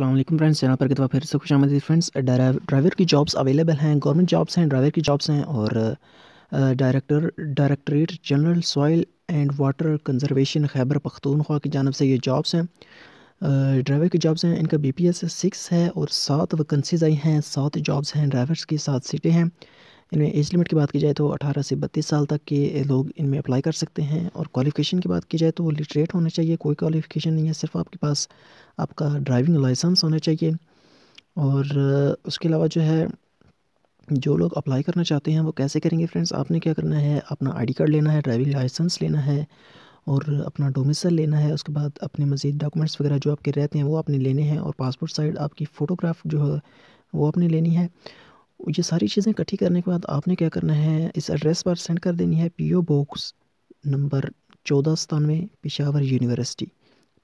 अल्लाम friends channel पर कितना फिर से खुश आमदी फ्रेंड्स ड्राइवर की जॉब्स अवेलेबल हैं गवर्नमेंट जॉब्स हैं ड्राइवर की जॉब्स हैं और director directorate general soil and water conservation Khyber Pakhtunkhwa की जानब से ये जॉब्स हैं। ड्राइवर की जॉब्स हैं, इनका बी पी एस सिक्स है और सात वैकेंसीज आई हैं, सात जॉब्स हैं ड्राइवर्स की, सात सीटें हैं। इनमें एज लिमिट की बात की जाए तो 18 से 32 साल तक के लोग इनमें अप्लाई कर सकते हैं और क्वालिफ़िकेशन की बात की जाए तो वो लिटरेट होना चाहिए, कोई क्वालिफ़िकेशन नहीं है, सिर्फ़ आपके पास आपका ड्राइविंग लाइसेंस होना चाहिए। और उसके अलावा जो है, जो लोग अप्लाई करना चाहते हैं वो कैसे करेंगे फ्रेंड्स आपने क्या करना है? अपना आईडी कार्ड लेना है ड्राइविंग लाइसेंस लेना है और अपना डोमिसल लेना है। उसके बाद अपने मज़ीद डॉक्यूमेंट्स वगैरह जो आपके रहते हैं वो आपने लेने हैं और पासपोर्ट साइड आपकी फ़ोटोग्राफ जो है वो आपने लेनी है। ये सारी चीज़ें इकट्ठी करने के बाद आपने क्या करना है? इस एड्रेस पर सेंड कर देनी है पीओ बॉक्स नंबर चौदह सतानवे पिशावर यूनिवर्सिटी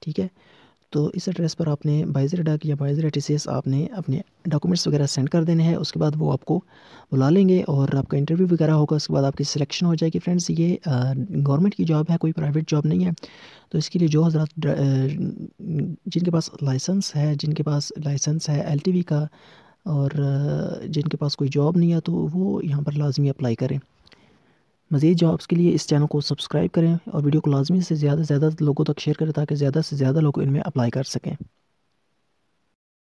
ठीक है? तो इस एड्रेस पर आपने बाइजर डाक या बाइजर टी आपने अपने डॉक्यूमेंट्स वगैरह सेंड कर देने हैं, उसके बाद वो आपको बुला लेंगे और आपका इंटरव्यू वगैरह होगा, उसके बाद आपकी सिलेक्शन हो जाएगी। फ्रेंड्स ये गवर्नमेंट की जॉब है, कोई प्राइवेट जॉब नहीं है। तो इसके लिए जो हजरात जिनके पास लाइसेंस है, जिनके पास लाइसेंस है एल का और जिनके पास कोई जॉब नहीं है तो वो यहाँ पर लाजमी अप्लाई करें। मज़ीद जॉब्स के लिए इस चैनल को सब्सक्राइब करें और वीडियो को लाजमी से ज़्यादा से ज़्यादा लोगों तक शेयर करें, ताकि ज़्यादा से ज़्यादा लोग इनमें अप्लाई कर सकें।